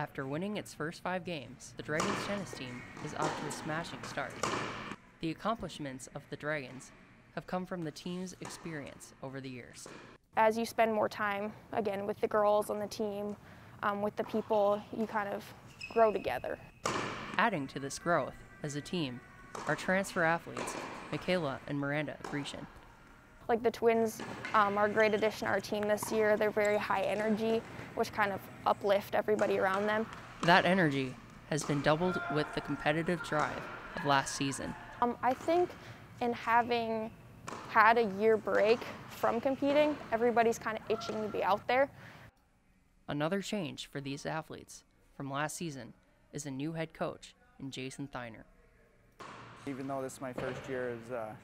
After winning its first five games, the Dragons tennis team is off to a smashing start. The accomplishments of the Dragons have come from the team's experience over the years. As you spend more time, again, with the girls on the team, um, with the people, you kind of grow together. Adding to this growth as a team are transfer athletes Michaela and Miranda Grecian. Like the twins um, are a great addition to our team this year. They're very high energy, which kind of uplift everybody around them. That energy has been doubled with the competitive drive of last season. Um, I think in having had a year break from competing, everybody's kind of itching to be out there. Another change for these athletes from last season is a new head coach in Jason Thiner. Even though this is my first year as a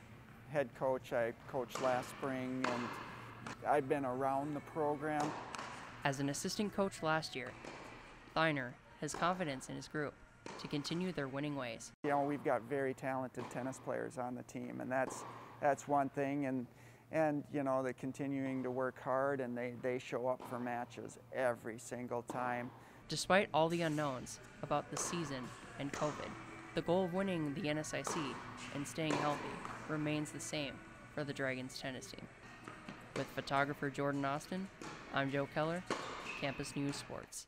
head coach, I coached last spring and I've been around the program. As an assistant coach last year, Thiner has confidence in his group to continue their winning ways. You know, we've got very talented tennis players on the team and that's that's one thing and and you know they're continuing to work hard and they, they show up for matches every single time. Despite all the unknowns about the season and COVID, the goal of winning the NSIC and staying healthy remains the same for the Dragons tennis team. With photographer Jordan Austen, I'm Joe Keller, Campus News Sports.